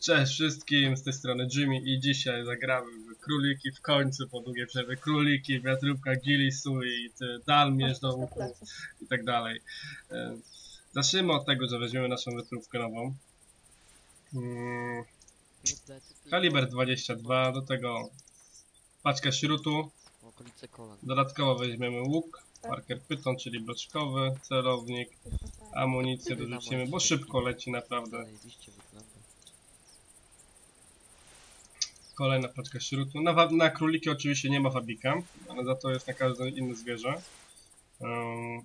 Cześć wszystkim, z tej strony Jimmy i dzisiaj zagramy w króliki w końcu po długiej przerwie. Króliki, wiatrówka, gilisu i dalmierz do łuku i tak dalej. E, Zacznijmy od tego, że weźmiemy naszą wiatrówkę nową. Mm, Kaliber 22, do tego paczkę śrutu, dodatkowo weźmiemy łuk, marker pyton, czyli bloczkowy, celownik, amunicję dorzucimy, bo szybko leci naprawdę. Zajebiście wygląda. Kolejna paczka śrutu. Na, na króliki oczywiście nie ma fabika, ale za to jest na każde inne zwierzę. Ym,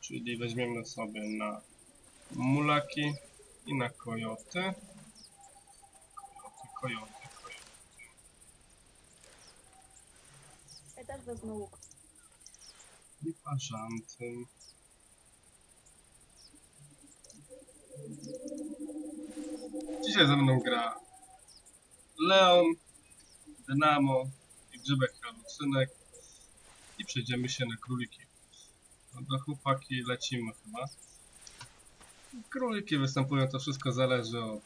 czyli weźmiemy sobie na mulaki i na kojoty. Kojoty, kojoty, kojoty. Ja też wezmę łuk. I parzanty. Dzisiaj ze mną gra Leon, Dynamo i Grzybek Halucynek i przejdziemy się na króliki. No do chłopaki lecimy chyba. Króliki występują, to wszystko zależy od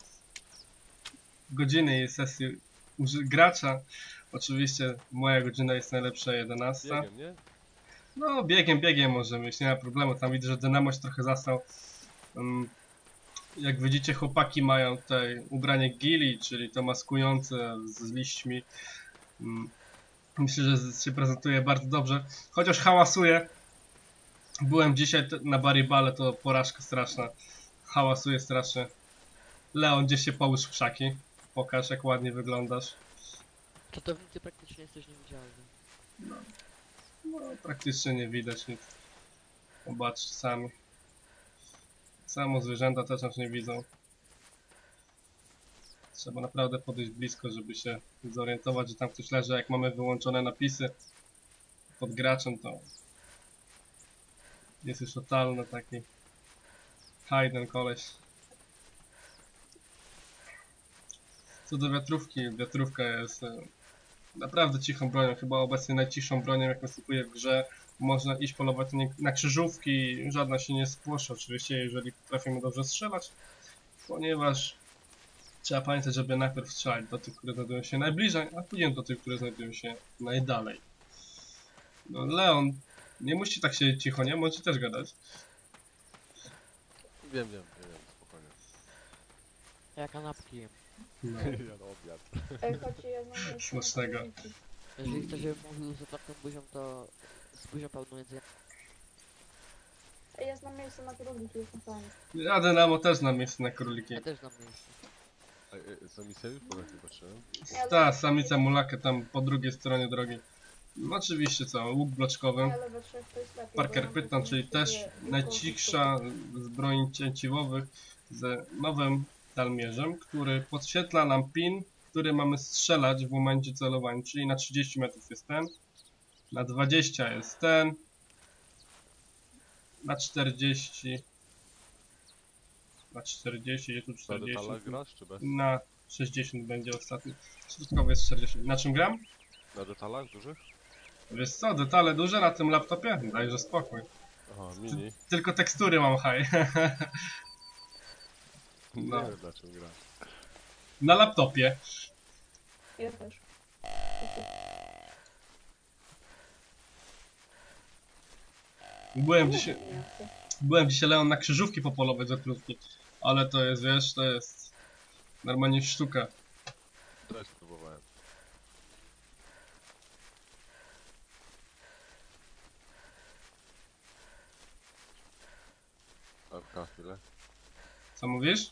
godziny i sesji gracza. Oczywiście moja godzina jest najlepsza 11. Biegiem, nie? No, biegiem, biegiem może być, nie ma problemu. Tam widzę, że Dynamo się trochę zastał. Um, jak widzicie, chłopaki mają tutaj ubranie gili, czyli to maskujące z, liśćmi. Um, myślę, że się prezentuje bardzo dobrze. Chociaż hałasuje. Byłem dzisiaj na Baribale, to porażka straszna. Hałasuje strasznie. Leon, gdzieś się połóż w krzaki. Pokaż, jak ładnie wyglądasz. Czatownicy praktycznie jesteś niewidzialny. No, praktycznie nie widać nic. Zobaczcie sami. Samo zwierzęta też nas nie widzą. Trzeba naprawdę podejść blisko, żeby się zorientować, że tam ktoś leży. Jak mamy wyłączone napisy pod graczem, to jest już totalny taki hajden koleś. Co do wiatrówki, wiatrówka jest e, naprawdę cichą bronią, chyba obecnie najcichszą bronią jak występuje w grze. Można iść polować na, krzyżówki, żadna się nie spłoszy oczywiście, jeżeli potrafimy dobrze strzelać, ponieważ trzeba pamiętać, żeby najpierw strzelać do tych, które znajdują się najbliżej, a później do tych, które znajdują się najdalej. No Leon, nie musi tak siedzieć cicho, nie? Możecie też gadać. Wiem, wiem, wiem, wiem, spokojnie. Ja kanapki jem. No. Ja na obiad. Ej, chodź, ja znam jeszcze Smacznego. Jeżeli żebym mówił z otwartą buzią, to z buzią. Ej, ja znam miejsce na króliki, jestem fajny. Ja Dynamo też znam miejsce na króliki. Ja też znam miejsce. A, e, Są misje już? Bo nie patrzyłem. Ta samica mulaka tam po drugiej stronie drogi. No oczywiście co, łuk bloczkowy. Ale we trzech to jest lepiej. Parker bo czyli też tylko najcichsza z broni cięciwowych z nowym dalmierzem, który podświetla nam pin, który mamy strzelać w momencie celowania, czyli na 30 metrów jest ten, na 20 jest ten, na 40, na 40, jest tu Na 40, detalach grasz, czy bez? na 60 będzie ostatni, środkowy jest 40. Na czym gram? Na detalach dużych? Wiesz co, detale duże na tym laptopie? Dajże spokój. Aha, mini. Tylko tekstury mam high. Nie No. wiem na czym gra. Na laptopie. Ja też. Byłem dzisiaj, byłem dzisiaj Leon na krzyżówki popolować zatrudki. Ale to jest, wiesz, to jest normalnie sztuka. Też próbowałem. AFK chwilę. Co mówisz?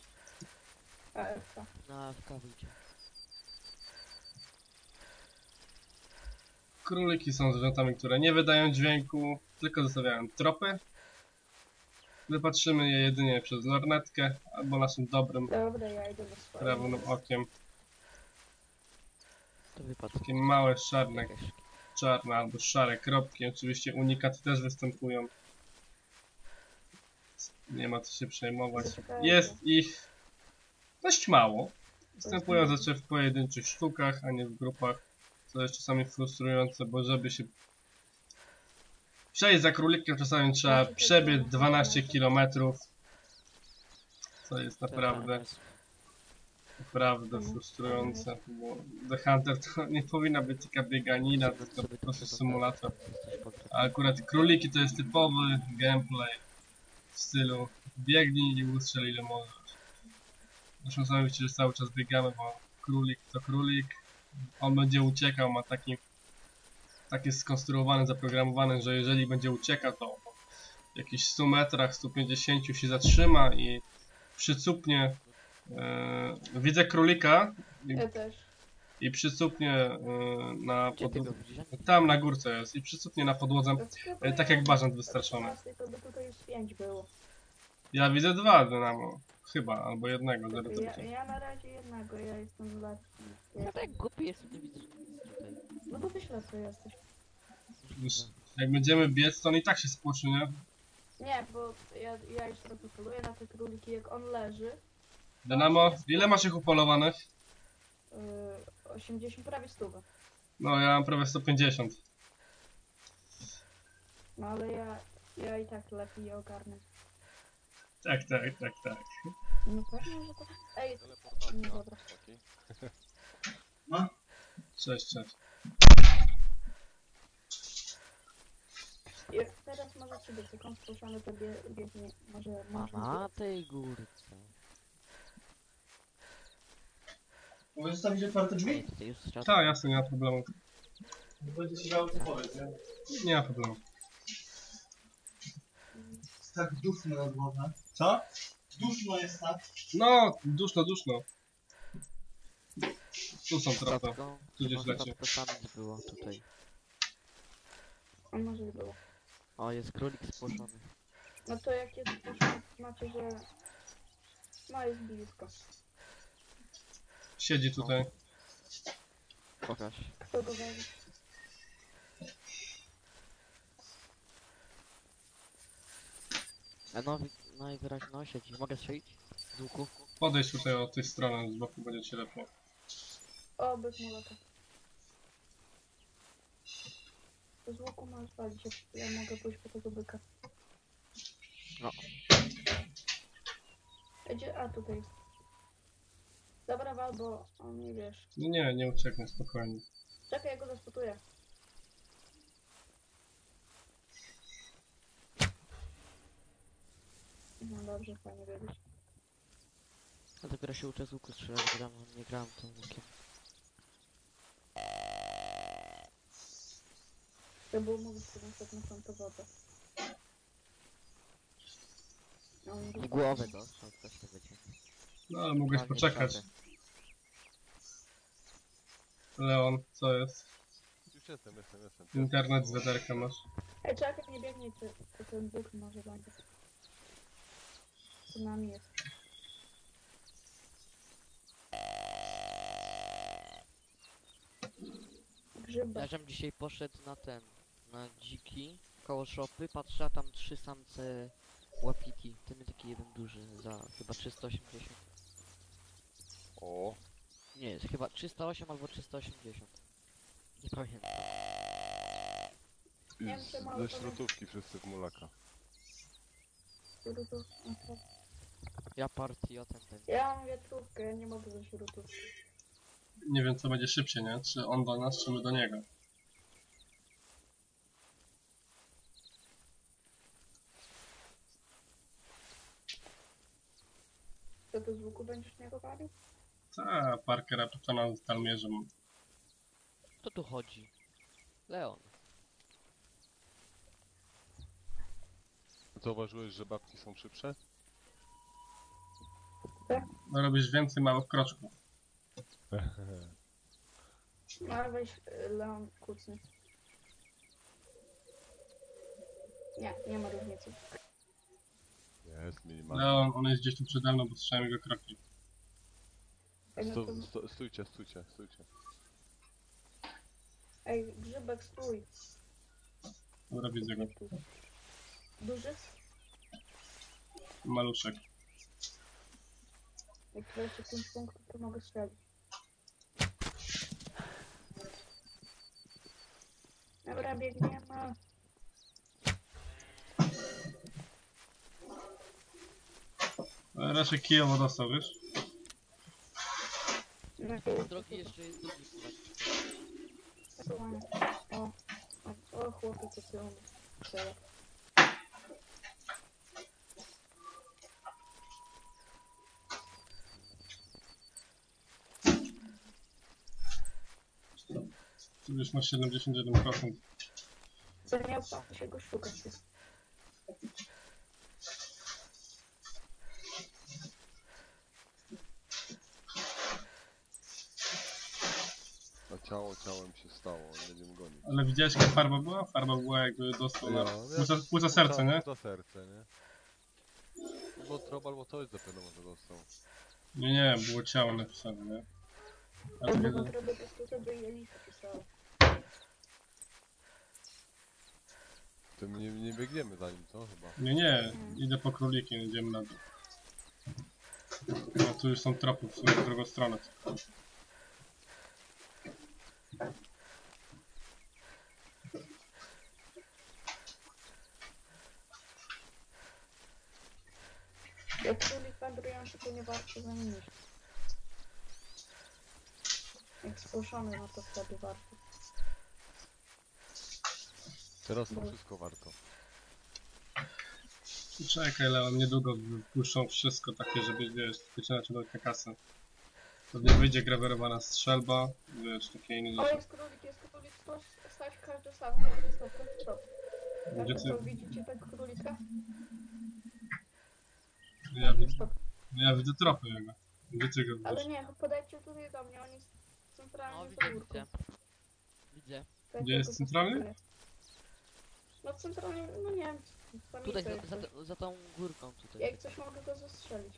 AFK. Na FK wyjdzie. Króliki są zwierzętami, które nie wydają dźwięku, tylko zostawiają tropy. Wypatrzymy je jedynie przez lornetkę albo naszym dobrym Dobra, ja idę do swojego. prawym okiem. To wypadł. Takie małe, czarne, albo szare kropki. Oczywiście unikaty też występują. Nie ma co się przejmować. Jest ich dość mało. Występują zazwyczaj w pojedynczych sztukach, a nie w grupach. Co jest czasami frustrujące, bo żeby się przejść za królikiem, czasami trzeba przebiec 12 km. Co jest naprawdę Naprawdę frustrujące, bo The Hunter to nie powinna być taka bieganina, to po prostu symulator. A akurat króliki to jest typowy gameplay w stylu biegnij i ustrzel ile możesz. Zresztą sami widzicie, że cały czas biegamy, bo królik to królik. On będzie uciekał, ma taki tak jest skonstruowane, zaprogramowane, że jeżeli będzie uciekał, to po jakichś 100 metrach, 150 się zatrzyma i przycupnie. E, widzę królika i, Ja też. i przycupnie e, na Gdzie ty podłodze. widzisz? Tam na górce jest i przycupnie na podłodze. E, tak jak bażant wystraszony. To by tutaj już pięć było. Ja widzę dwa dynamo. Chyba, albo jednego. Zaraz Ja, ja na razie jednego, ja jestem lepszy. Ja, Ja tak głupi jestem, nie tutaj. No bo ty ślepy jesteś. Już Jak będziemy biec, to on i tak się spłoczy, nie? Nie, bo ja, ja już trochę poluję na te króliki, jak on leży. Dynamo, ile masz ich upolowanych? Yy, 80, prawie 100. No, ja mam prawie 150. No ale ja, ja i tak lepiej je ogarnę. Tak, tak, tak, tak. No pewnie, że to... Ej, No dobra. Taki. Cześć, cześć. Jak teraz możecie być, jak on spuszczony, to bie, biegnie, może... Może na tej górce. Mogę zostawić otwarte drzwi? tutaj już. Tak, jasne, nie ma problemu. Będzie się dało to powiedz, nie? Nie ma problemu. Jest tak duszno na dworze. Co? Duszno jest tak. No, duszno, duszno. Tu są. Statką. Tu gdzieś leci. to samiec było tutaj. A może było. O, jest królik spłoszony. No to jak jest spuszczony, to znaczy, że... No jest blisko. Siedzi tutaj. Pokaż. Kto go weźmie? A no, wi- najwyraźniej no, siedzi. Mogę strzelić? Z łuku? Podejdź tutaj od tej strony, z boku będzie ci lepiej. O, byk moleka. Z łuku możesz walić, ja- ja mogę pójść po tego byka. No. Gdzie? A, tutaj. Dobra, wal, bo on nie wiesz. Nie, nie, nie ucieknie, spokojnie. Czekaj, ja go zaspotuję. No dobrze, fajnie wiedzieć. Ja dopiero się uczę z łuku strzelać, gram, nie grałem tym łukiem. To było mówić, że na przykład na tą wodę. No, on W głowę dostał, coś to będzie. No, ale mogłeś Ładnie poczekać. Leon, co jest? Już jestem, jestem, jestem. Internet z wiaderka masz. Ej, czekaj, nie biegnij, to, to ten Bóg może będzie. Co nami jest. Grzyba. Ja żem dzisiaj poszedł na ten, na dziki, koło szopy, patrzę, a tam trzy samce łapiki. Ten jest taki jeden duży, za chyba 380. O, Nie, jest chyba 308 albo 380. Nie pamiętam. z, ze to śrutówki wszyscy w mulaka. To- aha. Ja partii o ten ten. Ja mam wiatrówkę, ja nie mogę ze śrutów. Nie wiem, co będzie szybciej, nie? Czy on do nas, czy my do niego. To ty z łuku będziesz niego walił? Ta, Parkera Pytona z Talmierzem. Kto tu chodzi? Leon. Zauważyłeś, że babki są szybsze? No, robisz więcej małych kroczków. No ale weź y, Leon kucnij. Nie, nie ma różnicy. Jest minimalnie. Leon, on jest gdzieś tu przede mną, bo słyszałem jego kroki. No Sto, to, sto, stójcie, stójcie, stójcie. ej grzybek stój. Dobra, widzę go. Duży? Maluszek. Jak 25 punktów, to mogę strzelić. Dobra, biegniemy. Raczej kijowo dostał, wiesz? Drogi jeszcze jest drugi. O, o, o chłopie, co ty umie. Tu już masz 71%. Co nie opłaca się go szukać. Ciało ciałem się stało, będziemy gonić. Ale widziałeś jaka farba była? Farba była jakby dostał na za, pół za serce, nie? Za serce, nie? Bo trob albo coś dopiero może dostał. Nie, nie, było ciało napisane, nie? A Ja to bym kiedy... naprawdę bez tego do Jelisa pisał. To my nie, nie biegniemy za nim, co chyba? Nie, nie, idę po króliki, idziemy na dół. No tu już są tropy w sumie w drugą stronę. Jak królik wędrujący, to nie warto za nim iść. Jak spłoszony, no to wtedy warto. Teraz to wszystko warto. Czekaj, Leon, niedługo puszczą wszystko takie, żeby, wiesz, wycinać na kasę. Pewnie wyjdzie grawerowana strzelba, wiesz, takie inne O, rzeczy. jest królik, jest królik, stać, stać każdy stop, każdy stop, każdy stop. Gdzie ty? widzicie tego królika? Ja, Każdy widzę- stop. ja widzę tropy jego. Gdzie ty go Ale widzisz? nie, podejdźcie tutaj do mnie, on jest No centralnie widzę, widzę. Widzę. Tak, Gdzie ja jest zastosuję. No centralnie, no nie wiem, tam Tutaj, jest za, za, za tą górką tutaj. Jak coś mogę go zastrzelić.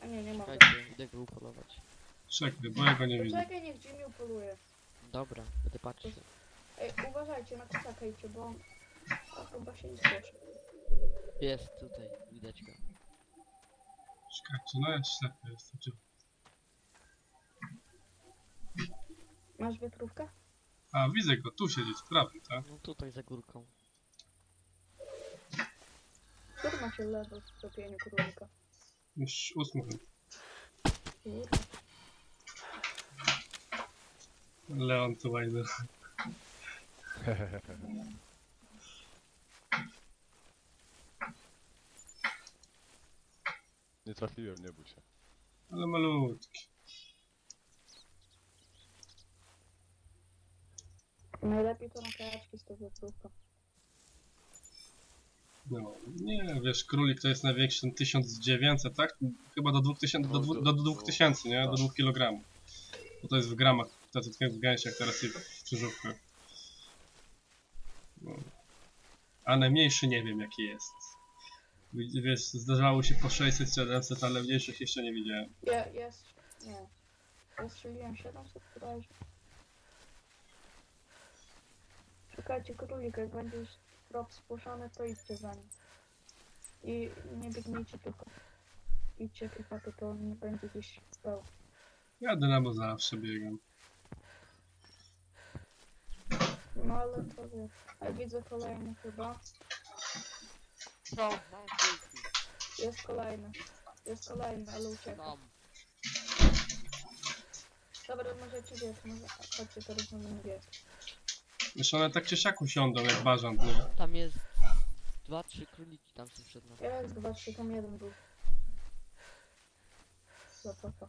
A nie, nie mogę. Czekajcie, idę go upolować. Czekaj, bo ja go nie widzę. Poczekaj, niech Jimmy upoluje. Dobra, będę patrzył. Ej, uważajcie, na kosaka idźcie, bo on on chyba się nie spieszy. Jest tutaj, widać go. Czekajcie, no ja ślepy jestem. Czy- Masz wiatrówkę? A, widzę go, tu siedzi, z prawej, tak? No tutaj za górką. Który macie level w stopieniu królika? Już ósmy chyba. Kurde. Leon tu wejdę. Nie trafiłem, nie bój się. Ale malutki. Najlepiej to na kajaczki z tą wiatrówką. No, nie, wiesz, królik to jest największy, ten 1900, tak? Chyba do 2000, do, No, dwu- do- do do- 2000, nie? Do tak. 2 kg. Bo to jest w gramach, to jest w gęsiach teraz i w krzyżówkach. No. A najmniejszy nie wiem jaki jest. Wiesz, zdarzało się po 600, 700, ale mniejszych jeszcze nie widziałem. Ja, jest, nie. Ja strzeliłem 700 bodajże. Szukajcie królika, jak będzie już trop spłoszony, to idźcie za nim. I nie biegnijcie tylko. Idźcie tylko, to to nie będzie gdzieś stał. Ja dynamo zawsze biegam. No ale to wie. A widzę kolejny chyba. No, mam kulki. Jest kolejny. Jest kolejny, ale ucieka. Mam. Dobra, możecie wiesz, może chodźcie teraz na mnie wiesz. Wiesz, one tak czy siak usiądą jak bażant, nie? Tam jest dwa, trzy króliki tam są przed nami. Jest, trzy, tam jeden był. Co, co, co?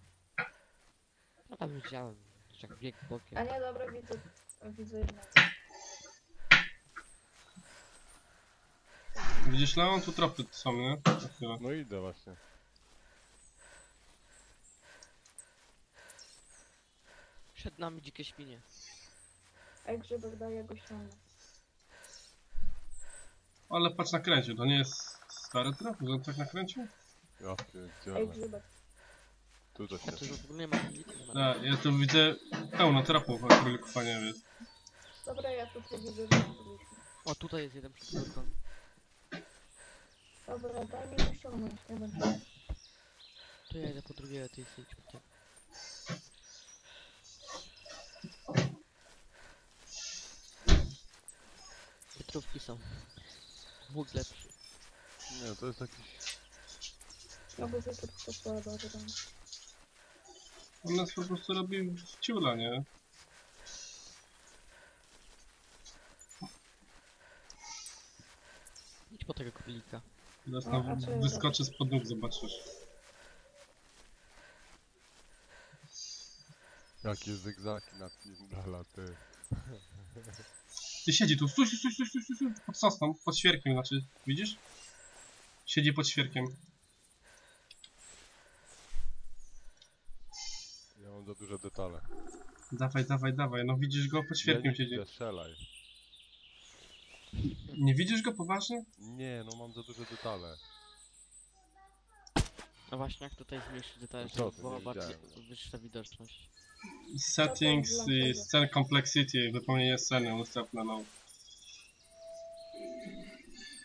No tam widziałem. Jak bieg A bokiem. nie, dobra, widzę, widzę jednego. Widzisz, Leon? Tu tropy są, nie? Na chwilę. No idę właśnie. Przed nami dzikie świnie. Jak grzybek daje go ściągnę. Ale patrz nakręcił, to nie jest stary trop, że on tak nakręcił? Ja Ej, pierdzielę. grzybek. Tu to się. tu w ogóle nie ma królika. nie ma. A, ja tu widzę pełno tropów, a królików a nie wiem. Dobra, ja tu widzę, że byliśmy. O, tutaj jest jeden przed górką. Dobra, daj mi go ściągnąć, nie będę. To ja idę po drugiego, ty jesteś potem. Pietrówki są. Dwóch lepszy. Nie, to jest jakiś... No bo za to słaba, dobra. On nas po prostu robi w ciula, nie? Idź po tego królika. Teraz No, co ja wyskoczy spod nóg, zobaczysz. Jakie zygzaki na Tindala, ty. Ty siedzi tu, stój, stój, stój, stój, stój, stój, pod sosną, pod świerkiem, znaczy, widzisz? Siedzi pod świerkiem. Ja mam za duże detale. Dawaj, dawaj, dawaj, no widzisz go, pod Ja świerkiem nie siedzi. widzę, strzelaj. Nie widzisz go poważnie? Nie, no mam za duże detale. No właśnie, jak tutaj zmniejszyć detale, No co żeby ty, była nie bardziej wyższa widoczność. Settings i scen complexity, wypełnienie sceny, ustaw na no.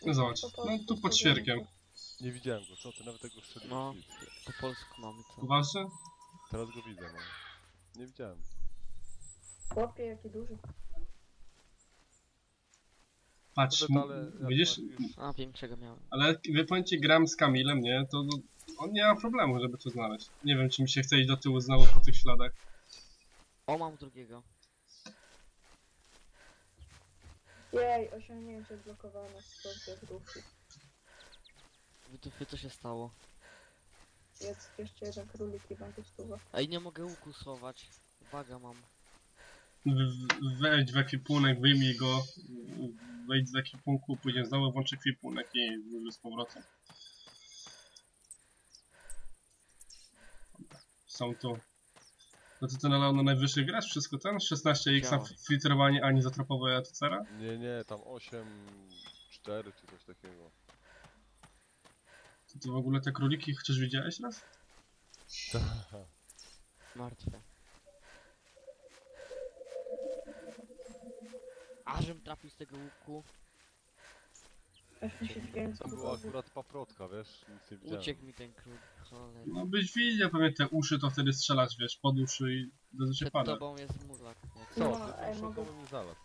No zobacz, no tu pod świerkiem. Nie widziałem go, co ty nawet tego strzelił. No, po polsku mamy to. Poważnie? Teraz go widzę, no. Nie widziałem. Chłopie, jaki duży. Patrz, detale, widzisz? już- A, większego miałem. Ale wy powiem gram z Kamilem, nie? To on nie ma problemu, żeby to znaleźć. Nie wiem, czy mi się chce iść do tyłu znowu po tych śladach. O, mam drugiego. Jej, osiągnięcie blokowane z sporcie ruchu. Wytufy, co się stało? Jest jeszcze jeden królik i będzie stuwa. Ej, nie mogę łuku schować. Uwaga mam. Wejdź w ekwipunek, wyjmij go, wejdź z ekwipunku, później znowu włącz ekwipunek i wróć z powrotem. Są tu. No to ty na, na najwyższych grasz? Wszystko ten? 16x na filtrowanie ani zatropowe ATCR-a? Nie, nie, tam 8, 4 czy coś takiego. To ty w ogóle te króliki chociaż widziałeś raz? Martwe. A, żem trafił z tego łuku. Się dźwięk Tam była akurat paprotka, wiesz? Nic nie widziałem. Uciekł mi ten król. Cholera. No byś widział pewnie te uszy, to wtedy strzelasz, wiesz, pod uszy i do się Przed pada. tobą jest murlak. Jak Co? No, ej, już mogę- mogę... nie znalazł.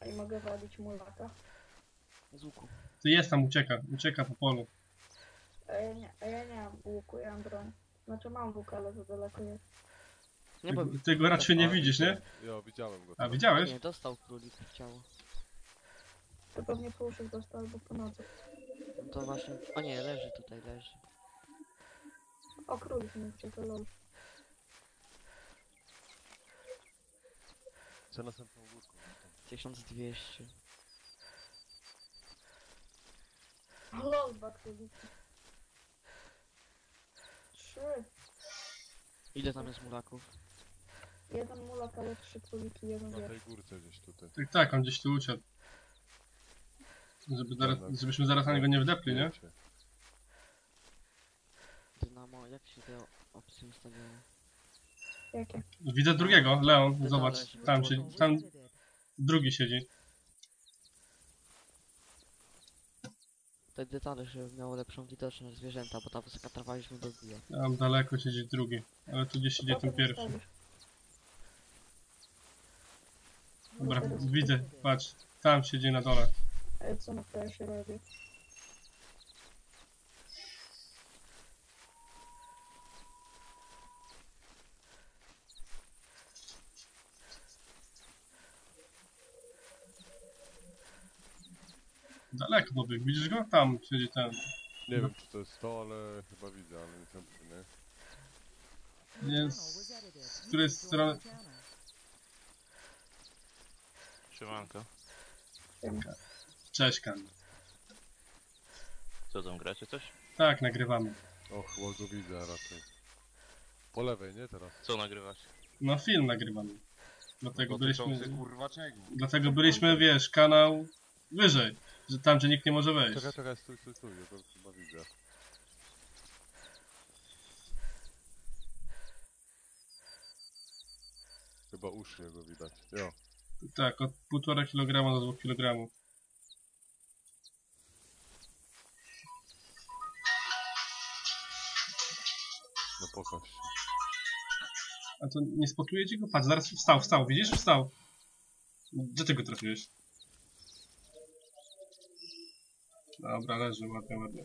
A i mogę walić mulaka. z łuku. Ty jest tam, ucieka, ucieka po polu. A ja nie, a ja nie mam łuku, ja mam broń. Znaczy mam łuk, ale za daleko jest. Nie, bo... Ty, ty go raczej nie widzisz, nie? Ja widziałem go. A widziałeś? Nie, dostał królik w ciało. To pewnie uszach dostał albo po. No to właśnie... O nie, leży tutaj, leży. O, królik mi uciekł, lol. Co następną górką? 1200. O, lol, dwa króliki. Trzy. Ile tam jest muraków? Jeden mulak, ale trzy króliki, jeden Na wiatr. tej górce gdzieś tutaj. Tak, tak, on gdzieś tu uciekł. Żeby zaraz, żebyśmy zaraz na niego nie wdepli, nie? Wiecie. Dynamo, jak się te opcje ustawiają? Jakie? Widzę drugiego, Leon, zobacz, tam to- tam drugi siedzi. Te detale, żeby miało lepszą widoczność zwierzęta, bo ta wysoka trawa już mi dobija. Tam daleko siedzi drugi, ale tu gdzieś siedzi To ten pierwszy. Dobra, widzę, patrz, tam siedzi na dole. Ale co na to się robi? Daleko pobiegł, widzisz go? Tam siedzi ten. Nie wiem czy to jest to, ale chyba widzę, ale nie wiem, nie? Nie, z, z której strony... Siemanko. Cześć Kamil. Co tam gracie coś? Tak, nagrywamy. O, chyba go widzę raczej. Po lewej, nie teraz? Co nagrywacie? No film nagrywamy. Dlatego byliśmy... Dotyczący, kurwa czego? Dlatego byliśmy, wiesz, kanał wyżej. Że tam, gdzie nikt nie może wejść. Czekaj, czekaj, stój, stój, stój, ja to chyba widzę. Chyba uszy jego widać. Jo, Tak, od 1,5 kg do 2 kg. no pokaż się. A to nie spotuje ci go? Patrz, zaraz wstał, wstał, widzisz? Wstał. Gdzie ty go trafiłeś? Dobra, leży, ładnie, ładnie.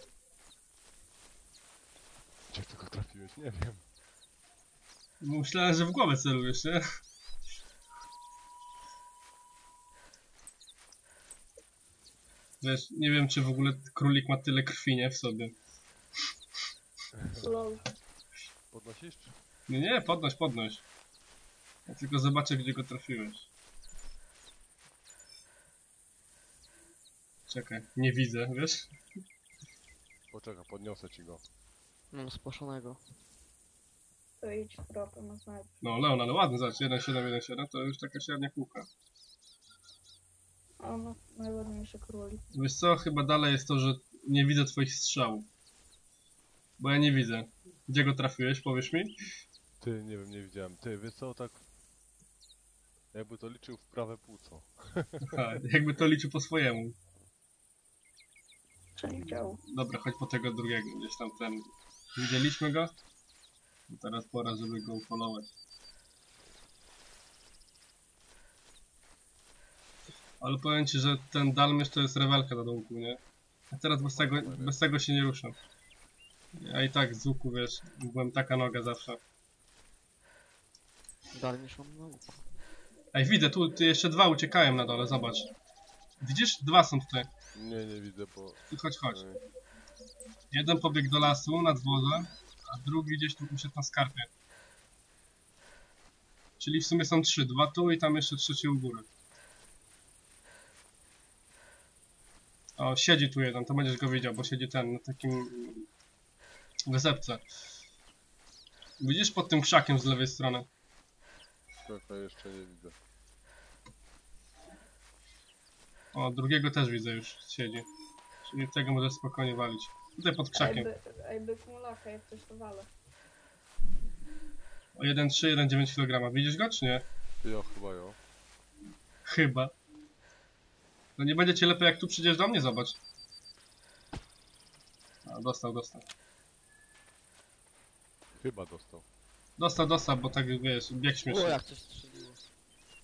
Gdzie ty go trafiłeś? Nie wiem. Myślałem, że w głowę celujesz, nie? Wiesz, nie wiem czy w ogóle królik ma tyle krwi, nie? W sobie. Lol. Podnosisz? Nie, nie, podnoś, podnoś. Ja tylko zobaczę, gdzie go trafiłeś. Czekaj, nie widzę, wiesz? Poczekaj, podniosę ci go. Mam spłoszonego. To idź propem, no znajdź. No, Leon, ale ładny, zobacz, 1,717 to już taka średnia kółka. O, no, najładniejszy królik. Wiesz co, chyba dalej jest to, że nie widzę twoich strzałów. Bo ja nie widzę. Gdzie go trafiłeś, powiesz mi? Ty, nie wiem, nie widziałem. Ty, wiesz co, tak... Jakby to liczył w prawe płuco. Aha, jakby to liczył po swojemu. Czyli działo. Dobra, chodź po tego drugiego, gdzieś tam ten... Widzieliśmy go? I teraz pora, żeby go upolować. Ale powiem ci, że ten dalmysz to jest rewelka na dołku, nie? A teraz bez tego, bez tego się nie ruszam. Ja i tak z łuku, wiesz, byłem taka noga zawsze. Niż mam na łuku. Ej, widzę, tu, tu jeszcze dwa uciekają na dole, zobacz. Widzisz? Dwa są tutaj. Nie, nie widzę, bo... Tu chodź, chodź. Jeden pobiegł do lasu, nad wodę, a drugi gdzieś tu usiadł na skarpie. Czyli w sumie są trzy, dwa tu i tam jeszcze trzeci u góry. O, siedzi tu jeden, to będziesz go widział, bo siedzi ten na takim wysepce. Widzisz pod tym krzakiem z lewej strony? Czekaj, jeszcze nie widzę. O, drugiego też widzę już, siedzi. Czyli tego możesz spokojnie walić. Tutaj pod krzakiem. by, ej, byk mulaka, jak coś to wale. O 1,3, 1,9 kg. Widzisz go czy nie? Jo, chyba jo. Chyba. No nie będzie ci lepiej jak tu przyjdziesz do mnie, zobacz. A, dostał, dostał. Chyba dostał. Dostał, dostał, bo tak wiesz, bieg O, śmieszny. jak coś strzeliło.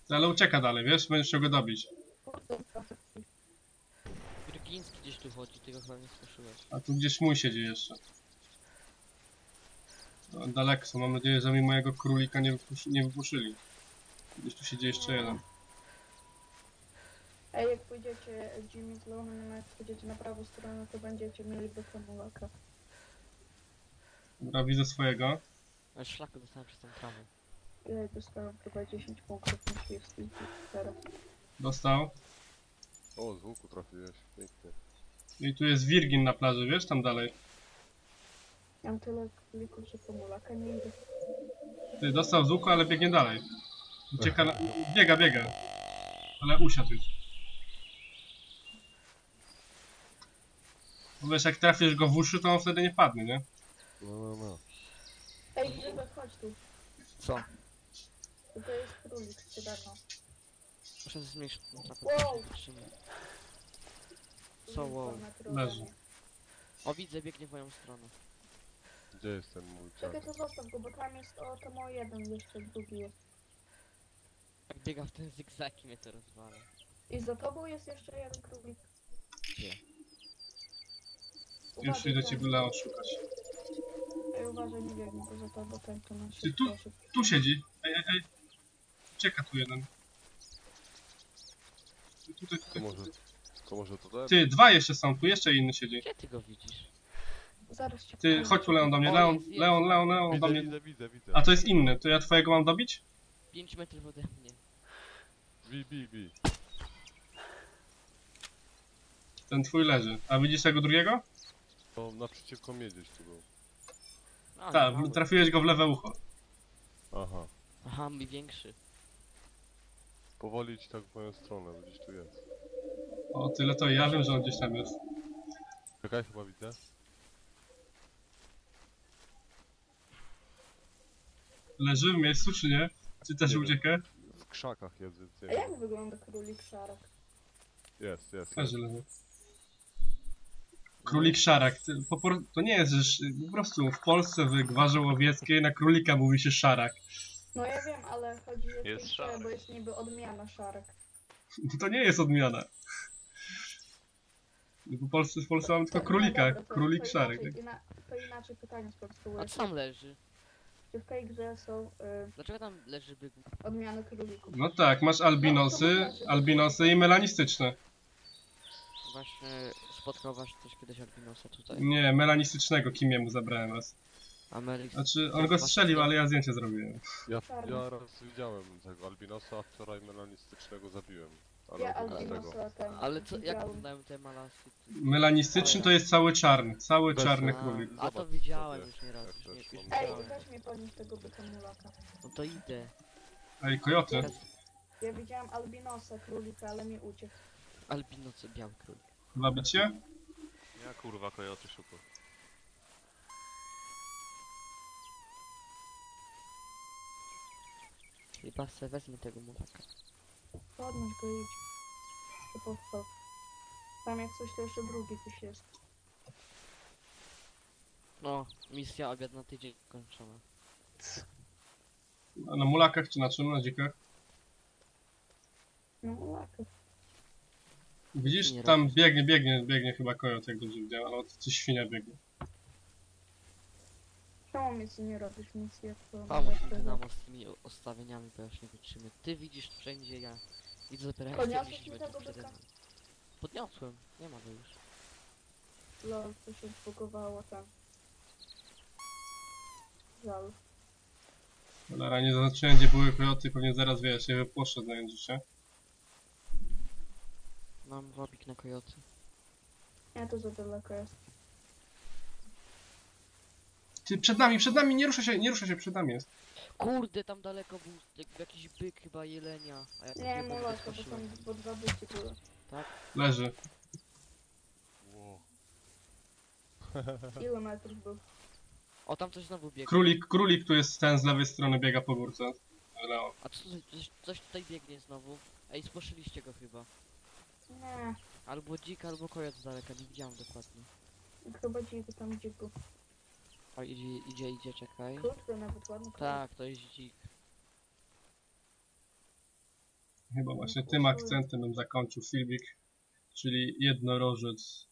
Ale ucieka dalej, wiesz, będziesz chciał go dobić. Gdzieś tu chodzi, tego chyba nie słyszałeś. A tu gdzieś mój siedzi jeszcze. No, daleko są, mam nadzieję, że mi mojego królika nie, wypusz nie wypuszyli. Gdzieś tu siedzi jeszcze jeden. Ej, jak pójdziecie Jimmy z Leonem, jak pójdziecie na prawą stronę, to będziecie mieli byka mulaka. Dobra, widzę swojego. Ale szlaku dostałem przez tą trawę. Ja dostałem chyba 10 punktów niż jest teraz. Dostał. O, z łuku trafiłeś. Pięknie. I tu jest Virgin na plaży, wiesz, tam dalej. Ja mam tyle królików, że po nie idę. Ty dostał z łuku, ale biegnie dalej. Ucieka na... Biega, biega. Ale usiadł już. Bo wiesz, jak trafisz go w uszy, to on wtedy nie padnie, nie? No, no, no. Ej, Grzybek, chodź tu. Co? To jest królik, siedemno. Muszę zmniejszyć tą trawę. Wow! Co, wow? Leży. O, widzę, biegnie w moją stronę. Gdzie jest ten mój Czekaj, to zostaw go, bo tam jest, o, to ma jeden jeszcze, drugi jest. Jak biega w ten zygzaki mnie to rozwala. I za tobą jest jeszcze jeden królik. Gdzie? Już idę ten- ciebie Leon szukać. Ej, uważaj, nie biegnie, bo za tobą ten to Ty tu-. Tu siedzi. Ej, ej, ej. Ucieka tu jeden. Ty, Tutaj, To tutaj, może... tutaj. To może to ten? Ty, dwa jeszcze są, tu jeszcze inny siedzi. Gdzie ty go widzisz? Zaraz cię Ty, chodź tu Leon do mnie, Leon. Leon, Leon, Leon do Widzę, mnie. widzę, widzę, widzę. A to jest inny, to ja twojego mam dobić? 5 metrów ode mnie. Bi, bi, bi. Ten twój leży. A widzisz tego drugiego? To naprzeciwko mnie gdzieś tu był. A, Tak, mały. trafiłeś go w lewe ucho. Aha. Aha, mój większy. Powoli idź tak w moją stronę, bo gdzieś tu jest. O, tyle to ja wiem, że on gdzieś tam jest. Czekaj, chyba widzę. Leży w miejscu, czy nie? Czy też Nie wiem. ucieka? W krzakach jest, więc nie A jak wygląda królik szarak? Jest, jest, jest. Też leży. Królik szarak. Ty- Po, por- to nie jest, że sz- po prostu w Polsce w gwarze łowieckiej na królika mówi się szarak. No ja wiem, ale chodzi o Jest tym, szarak. bo jest niby odmiana szarek. To nie jest odmiana. W Polsce, w Polsce mamy tylko To- królika, no dobra, to- królik to szarek. Inaczej, ina, to inaczej pytanie A skonstruuję. co tam leży? Czy w tej grze są y, Dlaczego tam leży byk? odmiany królików? No tak, masz albinosy, albinosy i melanistyczne. Właśnie spotkał was coś kiedyś albinosa tutaj. Nie, melanistycznego Kimiemu zabrałem raz. Amelis. Znaczy, on go strzelił, ale ja zdjęcie zrobiłem. Ja, ja raz widziałem tego albinosa, a wczoraj melanistycznego zabiłem. Ale Ja albinosa ten Ale co, jak wyglądają te malasy? Melanistyczny to jest cały czarny, cały Bez- czarny królik. a to widziałem już nie raz, jak już nie, już Ej, weź mi podnieść tego byka mulaka. No to idę. Ej, kojoty. Ja widziałem albinosa królika, ale mi uciekł. albino co biały królik. Wabicie? Ja kurwa kojoty szukam. Chyba se wezmę tego mulaka. Podnieś go idź. To powstał. Tam jak coś to jeszcze drugi tyś jest. No, misja obiad na tydzień kończona. A na mulakach czy na czym? Na dzikach? No mulaka. Widzisz, Nie tam robisz. biegnie, biegnie, biegnie chyba kojot, jak dobrze widziałem, ale to coś świnia biegnie. Czemu misji nie robisz misji jak to... Pomóż mi dynamo z tymi ustawieniami, bo ja już nie wytrzymy. Ty widzisz wszędzie, ja widzę dopiero jak Podniosłeś myślisz, mi będzie tego przede byka? mną. Podniosłem, nie ma go już. Lol, to się zbugowało tam. Żal. Cholera, nie zaznaczyłem gdzie były kojoty, pewnie zaraz wiesz, się wypłoszę znając życie. Mam wabik na kojoty. Nie, to za daleko jest. Ty, przed nami, przed nami, nie rusza się, nie rusza się, przed nami jest. Kurde, tam daleko był jak- jakiś byk chyba jelenia. A ja Nie, takiego mulaka, bo tam po dwa byki były. Leży. Wow. Ile metrów był? O, tam coś znowu biegnie. Królik, królik tu jest ten z lewej strony, biega po górce. A co, coś, coś tutaj biegnie znowu? Ej, spłoszyliście go chyba. Nie, Albo dzik, albo kojot z daleka, nie widziałem dokładnie. chyba dziki tam dziku. O, idzie, idzie, idzie, czekaj. Krótko nawet ładny Tak, to jest dzik. Chyba właśnie tym akcentem bym zakończył filmik, czyli jednorożec